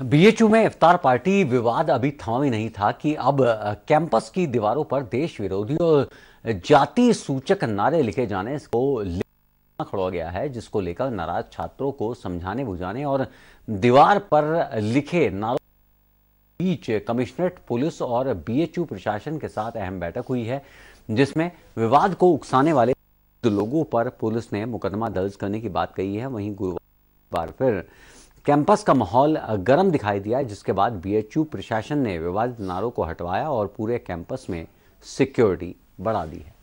BHU में इफ्तार party विवाद अभी थमा नहीं था कि अब कैंपस की दीवारों पर देश विरोधी और जाति सूचक नारे लिखे जाने को खड़ा गया है, जिसको लेकर नाराज़ छात्रों को समझाने बुझाने और दीवार पर लिखे नारों बीच कमिश्नरेट पुलिस और बीएचयू प्रशासन के साथ अहम बैठक हुई है, जिसमें विवाद को उकसाने वाले लोगों पर पुलिस ने मुकदमा दर्ज करने की बात कही है। वहीं गुरुवार फिर कैंपस का माहौल गर्म दिखाई दिया जिसके बाद बीएचयू प्रशासन ने विवादित नारों को हटवाया और पूरे कैंपस में सिक्योरिटी बढ़ा दी है।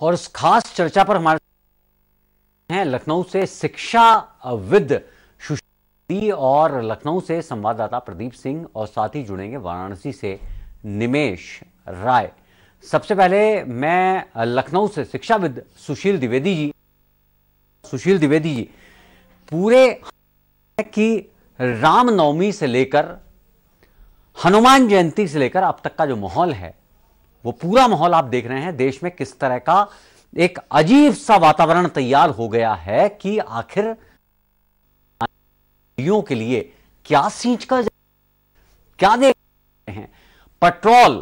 और उस खास चर्चा पर हमारे हैं लखनऊ से शिक्षा विद सुशील और लखनऊ से संवाददाता प्रदीप सिंह और साथ ही जुड़ेंगे वाराणसी से निमेश राय। सबसे पहले मैं लखनऊ से शिक्षाविद सुशील द्विवेदी जी, सुशील द्विवेदी जी, पूरे कि रामनवमी से लेकर, हनुमान जयंती से लेकर अब तक का जो माहौल है वो पूरा माहौल आप देख रहे हैं, देश में किस तरह का एक अजीब सा वातावरण तैयार हो गया है कि आखिर के लिए क्या सींच कर क्या देख रहे हैं? पेट्रोल।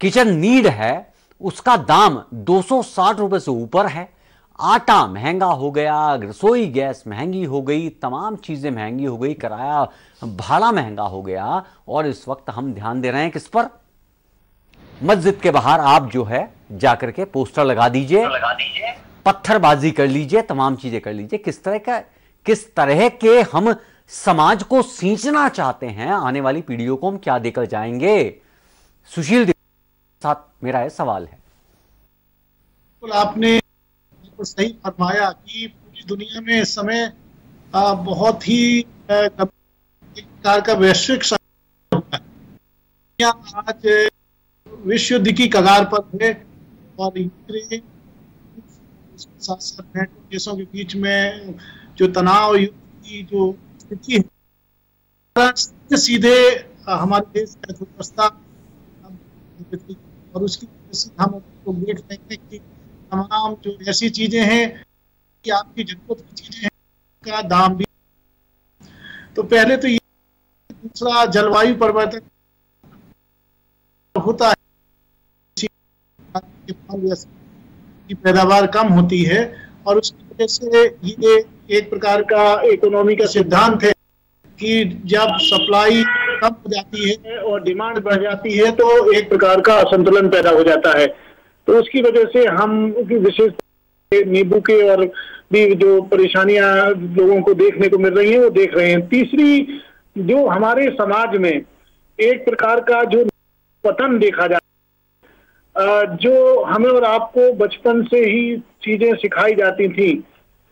किचन नीड है, उसका दाम 260 रुपए से ऊपर है। आटा महँगा हो गया रसोई गैस महँगी हो गई तमाम चीज़ें महँगी हो गई किराया भाड़ा महँगा हो गया और इस वक्त हम ध्यान दे रहे हैं किस पर? मस्जिद के बाहर आप जो है जाकर के पोस्टर लगा दीजिए पत्थरबाजी कर लीजिए तमाम चीज़ें कर लीजिए। किस तरह का किस तरह के हम समाज को सींचना चाहते हैं आने वाली पीढ़ियों को हम क्या देकर जाएँगे? सुशील साथ मेरा यह सवाल है। आपने बिल्कुल सही फरमाया कि पूरी दुनिया में इस समय बहुत ही प्रकार का वैश्विक आज, विश्व युद्ध की कगार पर है और यूक्रेन, साथ साथ नेटो देशों के बीच में जो तनाव, युद्ध की जो स्थिति है सीधे हमारे देश का प्रस्ताव और उसकी हम देख रहे हैं कि तमाम जो ऐसी चीज़ें हैं कि आपकी ज़रूरत की चीज़ें हैं का दाम भी। तो पहले तो ये दूसरा जलवायु परिवर्तन होता है। की पैदावार कम होती है और उसकी वजह से ये एक प्रकार का इकोनॉमी का सिद्धांत है कि जब सप्लाई कम हो जाती है और डिमांड बढ़ जाती है तो एक प्रकार का असंतुलन पैदा हो जाता है। तो उसकी वजह से हम विशेष नींबू के और भी जो परेशानियाँ लोगों को देखने को मिल रही हैं, वो देख रहे हैं। तीसरी, जो हमारे समाज में एक प्रकार का जो पतन देखा जाता जो हमें और आपको बचपन से ही चीज़ें सिखाई जाती थी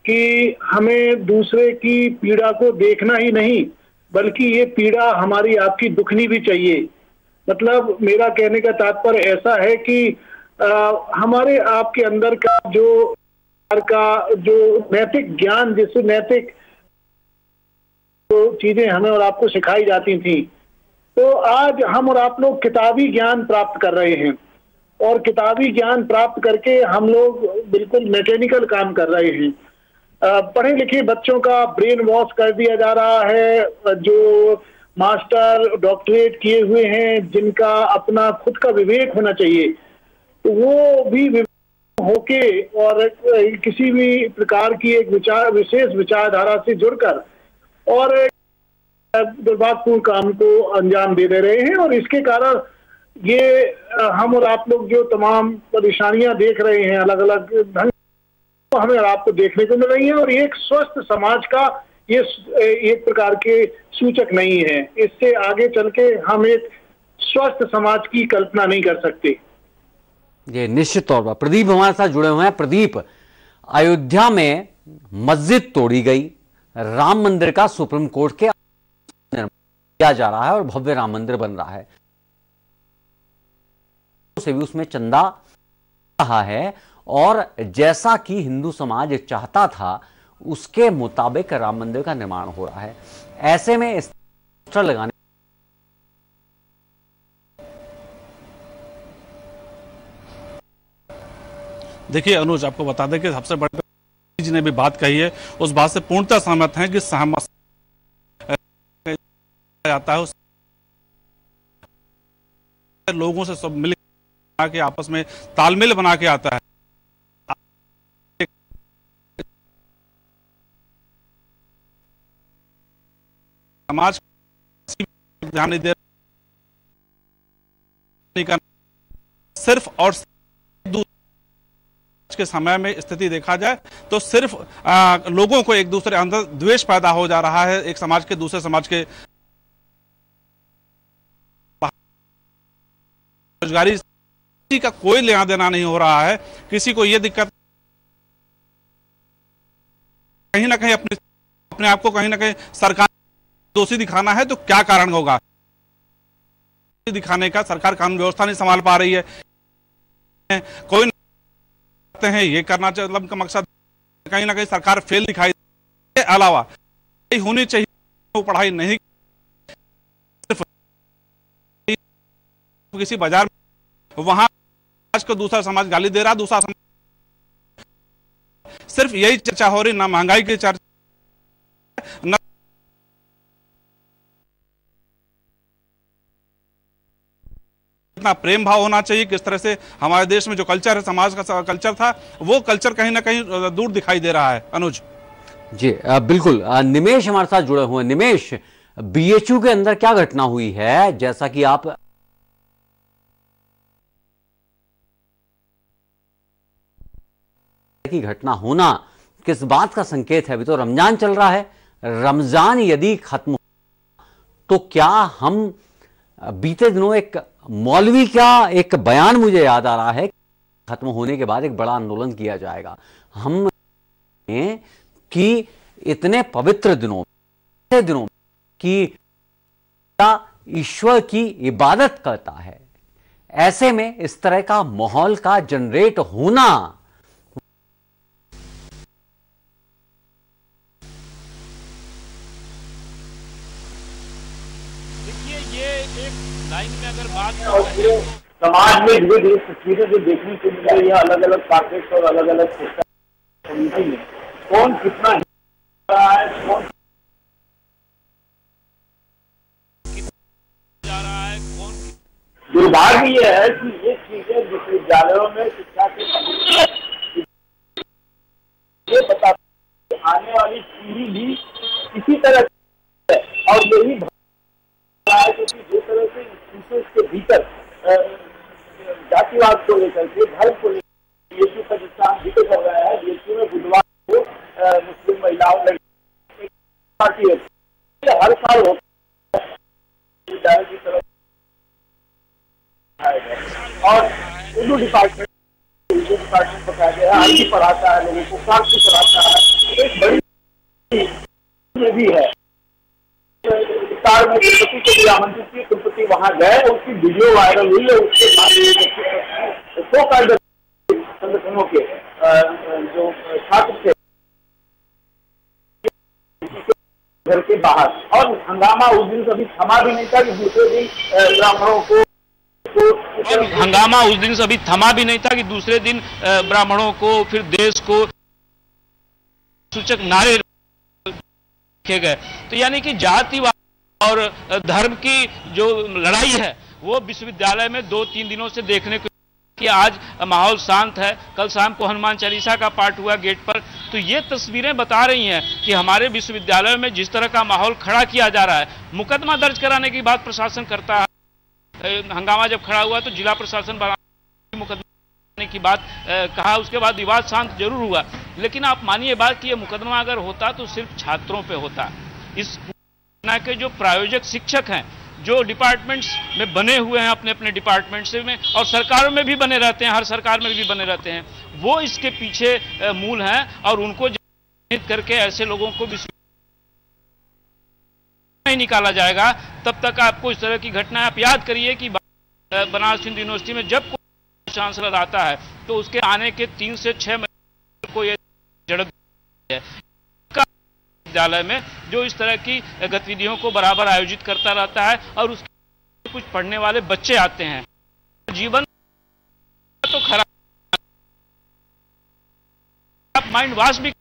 कि हमें दूसरे की पीड़ा को देखना ही नहीं, बल्कि ये पीड़ा हमारी आपकी दुखनी भी चाहिए। मतलब मेरा कहने का तात्पर्य ऐसा है कि आ, हमारे आपके अंदर का जो का जो नैतिक ज्ञान जिससे नैतिक तो चीज़ें हमें और आपको सिखाई जाती थी तो आज हम और आप लोग किताबी ज्ञान प्राप्त कर रहे हैं। और किताबी ज्ञान प्राप्त करके हम लोग बिल्कुल मैकेनिकल काम कर रहे हैं। पढ़े लिखे बच्चों का ब्रेन वॉश कर दिया जा रहा है। जो मास्टर डॉक्टरेट किए हुए हैं जिनका अपना खुद का विवेक होना चाहिए। वो भी होके और किसी भी प्रकार की एक विचार, विशेष विचारधारा से जुड़कर और दुर्भाग्यपूर्ण काम को अंजाम दे दे रहे हैं और इसके कारण ये, हम और आप लोग जो तमाम परेशानियाँ देख रहे हैं अलग अलग ढंग तो हमें और आपको देखने को मिल रही है और एक स्वस्थ समाज का ये एक प्रकार के सूचक नहीं है। इससे आगे चल के हम एक स्वस्थ समाज की कल्पना नहीं कर सकते। ये निश्चित तौर पर। प्रदीप हमारे साथ जुड़े हुए हैं। प्रदीप, अयोध्या में मस्जिद तोड़ी गई। राम मंदिर का सुप्रीम कोर्ट के किया जा रहा है और भव्य राम मंदिर बन रहा है। से भी उसमें चंदा रहा है और जैसा कि हिंदू समाज चाहता था, उसके मुताबिक राम मंदिर का निर्माण हो रहा है। ऐसे में इस लगाने देखिए, अनुज, आपको बता दें कि सबसे बड़े जी ने भी बात कही है, उस बात से पूर्णतः सहमत हैं कि सहमत जाता है लोगों से सब मिल के आपस में तालमेल बना के आता है। समाज ध्यान दे सिर्फ़ और के समय में स्थिति देखा जाए तो सिर्फ़ आ, लोगों को एक दूसरे अंदर द्वेष पैदा हो जा रहा है एक समाज के दूसरे समाज के रोजगारी का कोई लेना देना नहीं हो रहा है किसी को यह दिक्कत कहीं ना कहीं अपने अपने आप को कहीं ना कहीं सरकार दोषी दिखाना है तो क्या कारण होगा? दिखाने का सरकार कानून व्यवस्था नहीं संभाल पा रही है। कोई हैं, ये करना चाहिए। मतलब का मकसद कहीं ना कहीं सरकार फेल दिखाई के अलावा होनी चाहिए वो पढ़ाई नहीं सिर्फ़ किसी बाज़ार में, वहाँ आज को दूसरा समाज गाली दे रहा, दूसरा समाज सिर्फ़ यही चर्चा हो रही, ना महँगाई की चर्चा कितना प्रेम भाव होना चाहिए, किस तरह से हमारे देश में जो कल्चर है, समाज का कल्चर था, वो कल्चर कहीं ना कहीं दूर दिखाई दे रहा है। अनुज। जी बिल्कुल। निमेश हमारे साथ जुड़े हुए निमेश बीएचयू के अंदर क्या घटना हुई है? जैसा कि आप की घटना होना किस बात का संकेत है? अभी तो रमज़ान चल रहा है। रमज़ान यदि खत्म तो क्या हम बीते दिनों एक मौलवी का एक बयान मुझे याद आ रहा है, खत्म होने के बाद एक बड़ा आंदोलन किया जाएगा। हम कि इतने पवित्र दिनों में दिनों कि ईश्वर की इबादत करता है। ऐसे में इस तरह का माहौल का जनरेट होना समाज में धीरे धीरे तस्वीरें जो देखने को मिल रही है अलग अलग पार्केट और अलग अलग कम्युनिटी में। कौन कितना रहा है? कौन दुर्भाग्य ये है कि ये चीज़ें विश्वविद्यालयों में शिक्षा के ये बता आने वाली पीढ़ी भी इसी तरह और यही जो तरह से इंस्टीट्यूट के भीतर जातिवाद को लेकर के धर्म को लेकर बीएचयू का जितना ज़िक्र कर रहा है बीएचयू में बुधवार को मुस्लिम महिलाओं लड़की पार्टी है हर साल होता है की तरफ़ और उर्दू डिपार्टमेंट उर्दू डिपार्टमेंट बताया गया है अरबी पढ़ाता को फारसी है एक बड़ी भी है विस्तार में को भी आमंत्रित किए वहाँ गए उसकी वीडियो वायरल हुई है उसके सो संगठनों के जो छात्र थे घर के बाहर और हंगामा उस दिन कभी थमा भी नहीं था कि दूसरे दिन ब्राह्मणों को हंगामा उस दिन से अभी थमा भी नहीं था कि दूसरे दिन ब्राह्मणों को, फिर देश को सूचक नारे रखे गए। तो यानी कि जातिवाद और धर्म की जो लड़ाई है, वो विश्वविद्यालय में दो तीन दिनों से देखने को कि आज माहौल शांत है। कल शाम को हनुमान चालीसा का पाठ हुआ गेट पर। तो ये तस्वीरें बता रही हैं कि हमारे विश्वविद्यालय में जिस तरह का माहौल खड़ा किया जा रहा है, मुकदमा दर्ज कराने की बात प्रशासन करता है। हंगामा जब खड़ा हुआ तो जिला प्रशासन मुकदमे की बात कहा। उसके बाद विवाद शांत ज़रूर हुआ। लेकिन आप मानिए बात कि ये मुकदमा अगर होता तो सिर्फ़ छात्रों पे होता। इस योजना के जो प्रायोजक शिक्षक हैं, जो डिपार्टमेंट्स में बने हुए हैं अपने अपने डिपार्टमेंट्स में और सरकारों में भी बने रहते हैं, हर सरकार में भी बने रहते हैं, वो इसके पीछे मूल हैं और उनको करके ऐसे लोगों को भी नहीं निकाला जाएगा। तब तक आपको इस तरह की घटना आप याद करिए कि बनारस हिंदू यूनिवर्सिटी में जब कोई चांसलर आता है तो उसके आने के तीन से छह महीने को ये विद्यालय में जो इस तरह की गतिविधियों को बराबर आयोजित करता रहता है और उसके कुछ पढ़ने वाले बच्चे आते हैं। जीवन तो खराब माइंड वॉश भी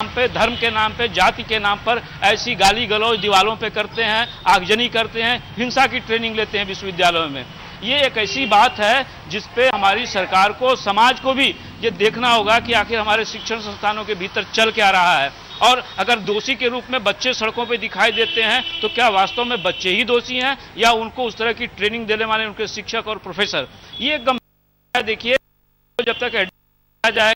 पे, धर्म के नाम पे, जाति के नाम पर ऐसी गाली गलौज दीवालों पे करते हैं, आगजनी करते हैं, हिंसा की ट्रेनिंग लेते हैं विश्वविद्यालयों में। ये एक ऐसी बात है जिसपे हमारी सरकार को, समाज को भी ये देखना होगा कि आखिर हमारे शिक्षण संस्थानों के भीतर चल क्या रहा है। और अगर दोषी के रूप में बच्चे सड़कों पे दिखाई देते हैं तो क्या वास्तव में बच्चे ही दोषी हैं, या उनको उस तरह की ट्रेनिंग देने वाले उनके शिक्षक और प्रोफेसर? ये गंभीर देखिए, जब तक जाए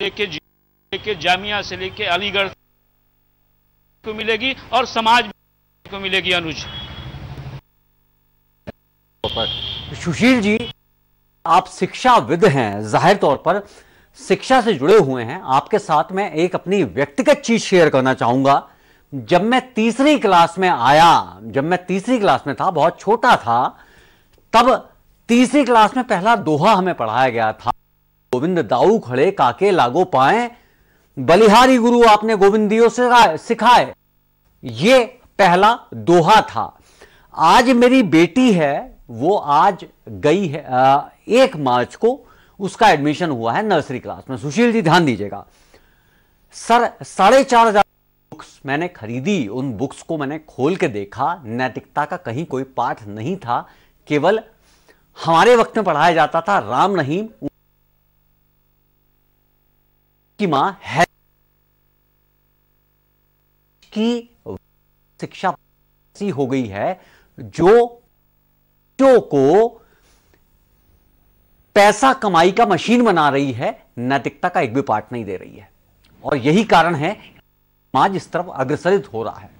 लेके लेके जामिया से लेके अलीगढ़ को मिलेगी और समाज को मिलेगी, अनुज। सुशील जी, आप शिक्षाविद हैं, ज़ाहिर तौर पर शिक्षा से जुड़े हुए हैं। आपके साथ मैं एक अपनी व्यक्तिगत चीज़ शेयर करना चाहूँगा। जब मैं तीसरी क्लास में आया, जब मैं तीसरी क्लास में था, बहुत छोटा था, तब तीसरी क्लास में पहला दोहा हमें पढ़ाया गया था, गोविंद दाऊ खड़े काके लागो पाए, बलिहारी गुरु आपने गोविंदियों से सिखाए। ये पहला दोहा था। आज मेरी बेटी है वो आज गई है आ, एक मार्च को उसका एडमिशन हुआ है नर्सरी क्लास में। सुशील जी ध्यान दीजिएगा। सर साढ़े चार हज़ार बुक्स मैंने खरीदी। उन बुक्स को मैंने खोल के देखा। नैतिकता का कहीं कोई पाठ नहीं था। केवल हमारे वक्त में पढ़ाया जाता था राम रहीम की माँ है की शिक्षा हो गई है जो जो को पैसा कमाई का मशीन बना रही है नैतिकता का एक भी पार्ट नहीं दे रही है। और यही कारण है समाज इस तरफ़ अग्रसरित हो रहा है।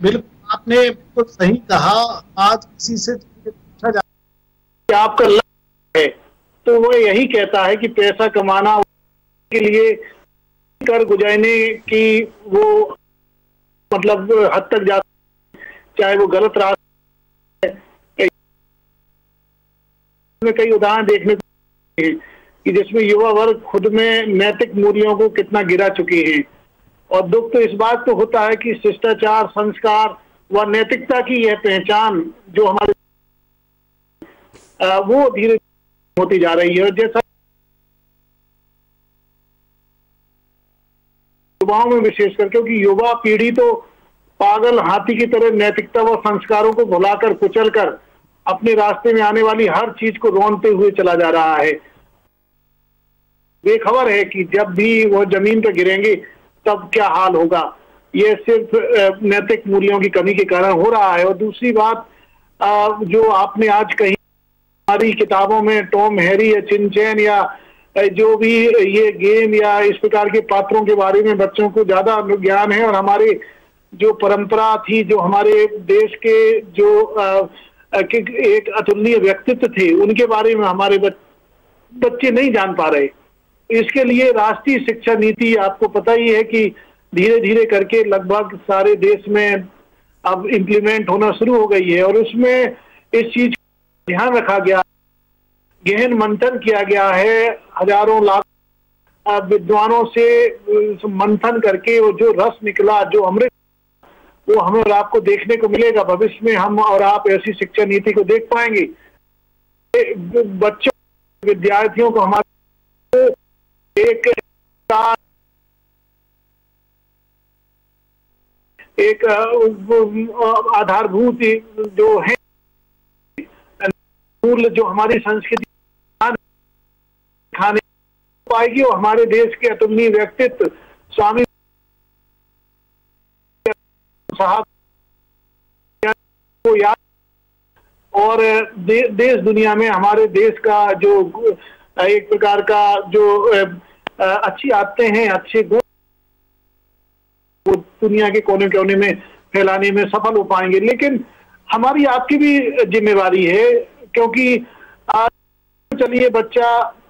बिल्कुल आपने बिल्कुल सही कहा आज किसी से पूछा जाए आपका लक्ष्य है तो वो यही कहता है कि पैसा कमाना के लिए कर गुजारने की वो मतलब हद तक जाता चाहे वो गलत रास्ते में कई उदाहरण देखने को कि जिसमें युवा वर्ग खुद में नैतिक मूल्यों को कितना गिरा चुके हैं। और दुख तो इस बात को होता है कि शिष्टाचार, संस्कार व नैतिकता की यह पहचान जो हमारे वो धीरे होती जा रही है। और जैसा युवाओं में विशेषकर, क्योंकि युवा पीढ़ी तो पागल हाथी की तरह नैतिकता व संस्कारों को भुलाकर कुचल कर अपने रास्ते में आने वाली हर चीज़ को रोनते हुए चला जा रहा है। बेखबर है कि जब भी वह ज़मीन पर गिरेंगे, तब क्या हाल होगा? ये सिर्फ़ नैतिक मूल्यों की कमी के कारण हो रहा है। और दूसरी बात जो आपने आज कही, हमारी किताबों में टॉम हैरी या चिनचैन या जो भी ये गेम या इस प्रकार के पात्रों के बारे में बच्चों को ज़्यादा ज्ञान है और हमारे जो परंपरा थी, जो हमारे देश के जो एक अतुलनीय व्यक्तित्व थे। उनके बारे में हमारे बच्चे नहीं जान पा रहे। इसके लिए राष्ट्रीय शिक्षा नीति, आपको पता ही है कि धीरे धीरे करके लगभग सारे देश में अब इम्प्लीमेंट होना शुरू हो गई है और उसमें इस चीज़ का ध्यान रखा गया। गहन मंथन किया गया है। हज़ारों लाख विद्वानों से मंथन करके वो जो रस निकला, जो अमृत वो हमें और आपको देखने को मिलेगा। भविष्य में हम और आप ऐसी शिक्षा नीति को देख पाएँगे। बच्चों, विद्यार्थियों को हमारे एक एक आधारभूत जो है मूल जो हमारी संस्कृति खाने पाएगी और हमारे देश के अतुलनीय व्यक्तित्व, स्वामी साहब को याद और दे, देश दुनिया में हमारे देश का जो एक प्रकार का जो अच्छी आदतें हैं अच्छे गुण वो दुनिया के कोने कोने में फैलाने में सफल हो पाएँगे। लेकिन हमारी आपकी भी जिम्मेवारी है क्योंकि आज चलिए बच्चा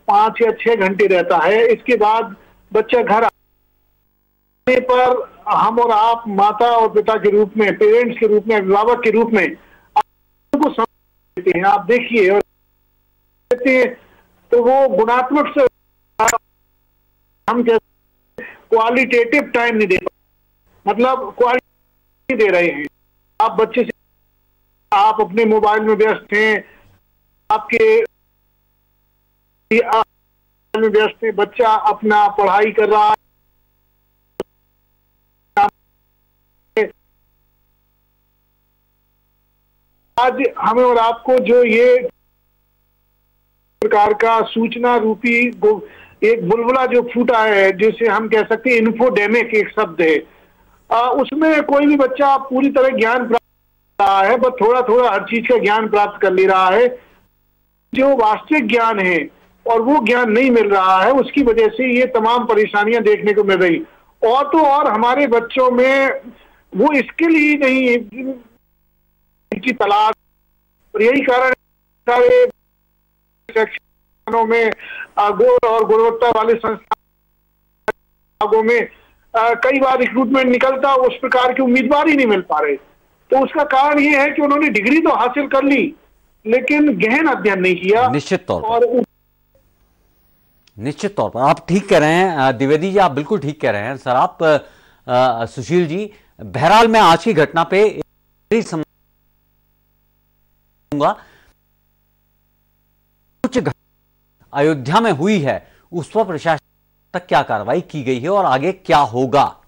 पाँच या छह घंटे रहता है इसके बाद बच्चा घर आने पर हम और आप माता और पिता के रूप में पेरेंट्स के रूप में, अभिभावक के रूप में को समझ देते हैं। आप देखिए और देते हैं तो वो गुणात्मक से हम कहते क्वालिटेटिव टाइम नहीं दे मतलब क्वालिटी दे रहे हैं। आप बच्चे से, आप अपने मोबाइल में व्यस्त हैं, आपके में व्यस्त है, बच्चा अपना पढ़ाई कर रहा है आज हमें और आपको जो ये प्रकार का सूचना रूपी एक बुलबुला जो फूटा है जिसे हम कह सकते हैं इन्फोडेमिक एक शब्द है। आ, उसमें कोई भी बच्चा पूरी तरह ज्ञान प्राप्त रहा है बस थोड़ा थोड़ा हर चीज़ का ज्ञान प्राप्त कर ले रहा है। जो वास्तविक ज्ञान है और वो ज्ञान नहीं मिल रहा है उसकी वजह से ये तमाम परेशानियाँ देखने को मिल रही। और तो और हमारे बच्चों में वो स्किल ही नहीं की तलाश। और यही कारण सारे में गुण और गुणवत्ता वाले संस्थानों में कई बार रिक्रूटमेंट निकलता उस प्रकार के उम्मीदवार ही नहीं मिल पा रहे। तो उसका कारण ये है कि उन्होंने डिग्री तो हासिल कर ली लेकिन गहन अध्ययन नहीं किया। निश्चित तौर और निश्चित तौर पर। आप ठीक कह रहे हैं द्विवेदी जी आप बिल्कुल ठीक कह रहे हैं। सर आप आ, सुशील जी बहरहाल मैं आज की घटना पे कुछ अयोध्या में हुई है। उस पर प्रशासन तक क्या कार्रवाई की गई है और आगे क्या होगा?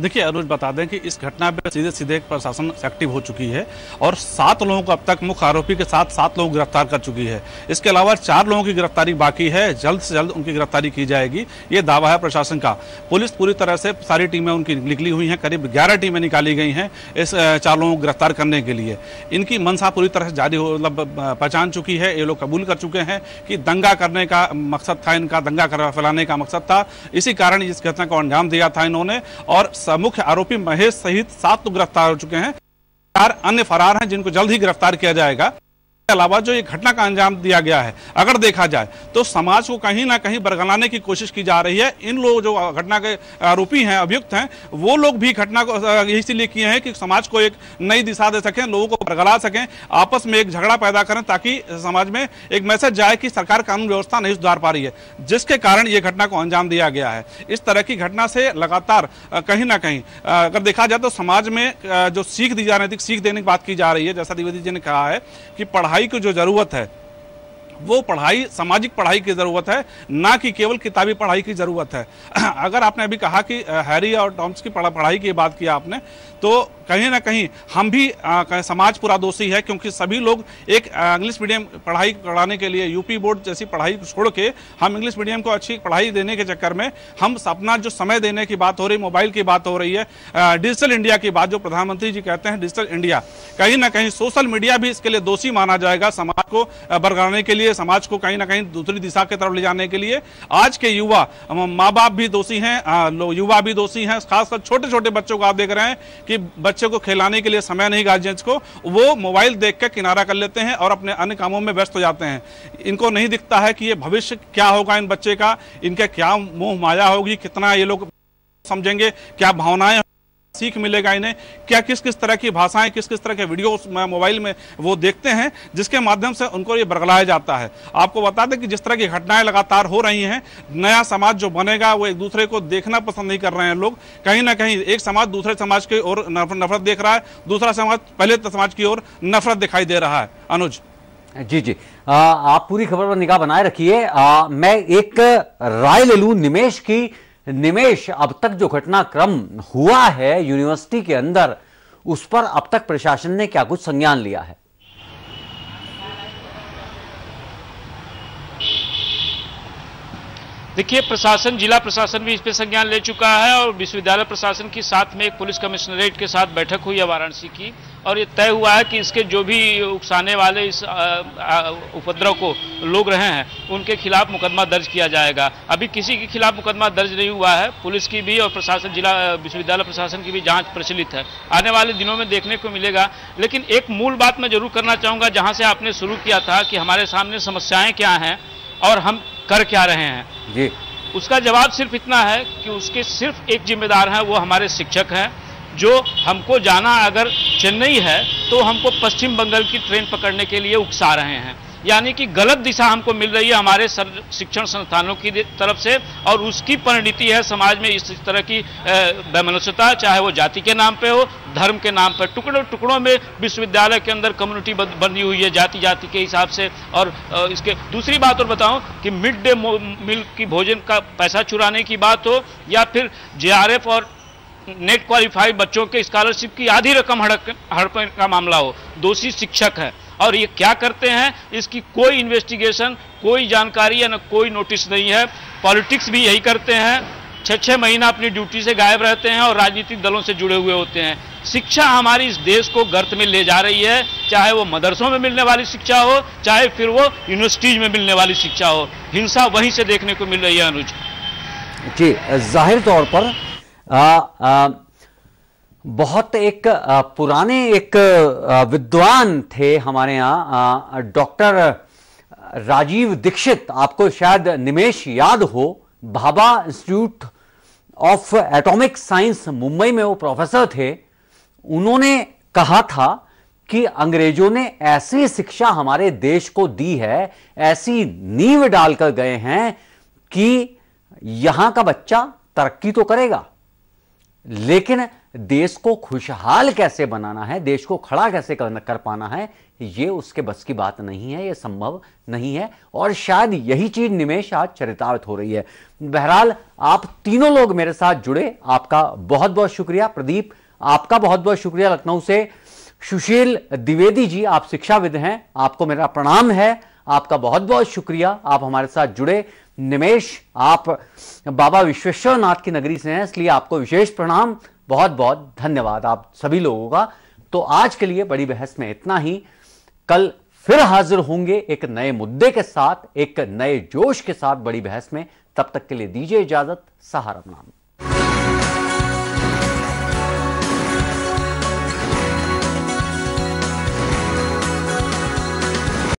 देखिए अनुज, बता दें कि इस घटना में सीधे सीधे प्रशासन एक्टिव हो चुकी है और सात लोगों को अब तक मुख्य आरोपी के साथ सात लोग गिरफ़्तार कर चुकी है। इसके अलावा चार लोगों की गिरफ्तारी बाकी है। जल्द से जल्द उनकी गिरफ्तारी की जाएगी। ये दावा है प्रशासन का। पुलिस पूरी तरह से सारी टीमें उनकी निकली हुई हैं। करीब ग्यारह टीमें निकाली गई हैं इस चार लोगों को गिरफ़्तार करने के लिए। इनकी मनसा पूरी तरह से जारी हो मतलब पहचान चुकी है। ये लोग कबूल कर चुके हैं कि दंगा करने का मकसद था इनका, दंगा फैलाने का मकसद था। इसी कारण इस घटना को अंजाम दिया था इन्होंने और मुख्य आरोपी महेश सहित सात गिरफ़्तार हो चुके हैं। चार अन्य फरार हैं जिनको जल्द ही गिरफ़्तार किया जाएगा। अलावा जो ये घटना का अंजाम दिया गया है, अगर देखा जाए तो समाज को कहीं ना कहीं बरगलाने की कोशिश की जा रही है। इन लोग जो घटना के आरोपी हैं, अभियुक्त हैं, वो लोग भी घटना को इसीलिए किए हैं कि समाज को एक नई दिशा दे सकें, लोगों को बरगला सकें, आपस में एक झगड़ा पैदा करें, ताकि समाज में एक मैसेज जाए कि सरकार कानून व्यवस्था नहीं सुधार पा रही है, जिसके कारण ये घटना को अंजाम दिया गया है। इस तरह की घटना से लगातार कहीं ना कहीं अगर देखा जाए तो समाज में जो सीख दी जा रही थी, सीख देने की बात की जा रही है, जैसा द्विवेदी जी ने कहा है कि पढ़ाई पढ़ाई की जो ज़रूरत है, वो पढ़ाई, सामाजिक पढ़ाई की ज़रूरत है, ना कि केवल किताबी पढ़ाई की ज़रूरत है। अगर आपने अभी कहा कि हैरी और टॉम्स की पढ़ाई की बात किया आपने तो कहीं ना कहीं हम भी आ, समाज पूरा दोषी है क्योंकि सभी लोग एक इंग्लिश मीडियम पढ़ाई कराने के लिए यूपी बोर्ड जैसी पढ़ाई छोड़ के हम इंग्लिश मीडियम को अच्छी पढ़ाई देने के चक्कर में हम अपना जो समय देने की बात हो रही मोबाइल की बात हो रही है डिजिटल इंडिया की बात जो प्रधानमंत्री जी कहते हैं डिजिटल इंडिया कहीं ना कहीं सोशल मीडिया भी इसके लिए दोषी माना जाएगा समाज को बरगलाने के लिए समाज को कहीं ना कहीं दूसरी दिशा की तरफ़ ले जाने के लिए। आज के युवा माँ बाप भी दोषी हैं युवा भी दोषी हैं खासकर छोटे छोटे बच्चों को आप देख रहे हैं कि बच्चे को खिलाने के लिए समय नहीं गार्जियंस को, वो मोबाइल देख कर किनारा कर लेते हैं और अपने अन्य कामों में व्यस्त हो जाते हैं। इनको नहीं दिखता है कि ये भविष्य क्या होगा इन बच्चे का, इनका क्या मोह माया होगी, कितना ये लोग समझेंगे, क्या भावनाएँ सीख मिलेगा इन्हें। क्या किस किस तरह की भाषाएँ किस किस तरह के वीडियो मोबाइल में वो देखते हैं जिसके माध्यम से उनको ये बरगलाया जाता है। आपको बता दें कि जिस तरह की घटनाएँ लगातार हो रही हैं नया समाज जो बनेगा वो एक दूसरे को देखना पसंद नहीं कर रहे हैं लोग। कहीं ना कहीं एक समाज दूसरे समाज की ओर नफरत देख रहा है दूसरा समाज पहले समाज की ओर नफरत दिखाई दे रहा है। अनुज। जी जी। आ, आप पूरी खबर पर निगाह बनाए रखिए। मैं एक राय ले लू निमेश की। निमेश अब तक जो घटनाक्रम हुआ है यूनिवर्सिटी के अंदर, उस पर अब तक प्रशासन ने क्या कुछ संज्ञान लिया है? देखिए, प्रशासन, जिला प्रशासन भी इस पर संज्ञान ले चुका है और विश्वविद्यालय प्रशासन की साथ में एक पुलिस कमिश्नरेट के साथ बैठक हुई है वाराणसी की और ये तय हुआ है कि इसके जो भी उकसाने वाले इस उपद्रव को लोग रहे हैं, उनके खिलाफ मुकदमा दर्ज किया जाएगा। अभी किसी के खिलाफ मुकदमा दर्ज नहीं हुआ है, पुलिस की भी और प्रशासन, जिला विश्वविद्यालय प्रशासन की भी जाँच प्रचलित है। आने वाले दिनों में देखने को मिलेगा, लेकिन एक मूल बात मैं ज़रूर करना चाहूँगा, जहाँ से आपने शुरू किया था कि हमारे सामने समस्याएँ क्या हैं और हम कर क्या रहे हैं। जी। उसका जवाब सिर्फ़ इतना है कि उसके सिर्फ़ एक जिम्मेदार हैं, वो हमारे शिक्षक हैं, जो हमको जाना अगर चेन्नई है तो हमको पश्चिम बंगाल की ट्रेन पकड़ने के लिए उकसा रहे हैं। यानी कि गलत दिशा हमको मिल रही है हमारे शिक्षण संस्थानों की तरफ़ से, और उसकी परिणति है समाज में इस तरह की वैमनस्यता, चाहे वो जाति के नाम पे हो, धर्म के नाम पर। टुकड़ों टुकड़ों में विश्वविद्यालय के अंदर कम्युनिटी बनी हुई है जाति जाति के हिसाब से, और इसके, दूसरी बात और बताऊँ कि मिड डे मील की भोजन का पैसा चुराने की बात हो, या फिर जेआरएफ और नेट क्वालिफाइड बच्चों के स्कॉलरशिप की आधी रकम हड़प हड़पने का मामला हो, दोषी शिक्षक है। और ये क्या करते हैं इसकी कोई इन्वेस्टिगेशन कोई जानकारी या न कोई नोटिस नहीं है। पॉलिटिक्स भी यही करते हैं। छः छः महीना अपनी ड्यूटी से गायब रहते हैं और राजनीतिक दलों से जुड़े हुए होते हैं। शिक्षा हमारी इस देश को गर्त में ले जा रही है चाहे वो मदरसों में मिलने वाली शिक्षा हो चाहे फिर वो यूनिवर्सिटीज में मिलने वाली शिक्षा हो। हिंसा वहीं से देखने को मिल रही है अनुज। जी ज़ाहिर तौर पर आ, आ, बहुत एक पुराने एक विद्वान थे हमारे यहाँ डॉक्टर राजीव दीक्षित। आपको शायद निमेश याद हो, Bhabha institute of atomic science Mumbai में वो प्रोफेसर थे। उन्होंने कहा था कि अंग्रेज़ों ने ऐसी शिक्षा हमारे देश को दी है, ऐसी नींव डालकर गए हैं कि यहाँ का बच्चा तरक्की तो करेगा। लेकिन देश को खुशहाल कैसे बनाना है देश को खड़ा कैसे कर, कर पाना है ये उसके बस की बात नहीं है ये संभव नहीं है। और शायद यही चीज़ निमेश आज चरितार्थ हो रही है। बहरहाल आप तीनों लोग मेरे साथ जुड़े आपका बहुत बहुत शुक्रिया। प्रदीप आपका बहुत बहुत शुक्रिया लखनऊ से। सुशील द्विवेदी जी आप शिक्षाविद हैं आपको मेरा प्रणाम है आपका बहुत बहुत शुक्रिया आप हमारे साथ जुड़े। निमेश, आप बाबा विश्वेश्वर नाथ की नगरी से हैं, इसलिए आपको विशेष प्रणाम, बहुत बहुत धन्यवाद आप सभी लोगों का। तो आज के लिए बड़ी बहस में इतना ही। कल फिर हाजिर होंगे एक नए मुद्दे के साथ, एक नए जोश के साथ बड़ी बहस में। तब तक के लिए दीजिए इजाज़त सहारा नाम।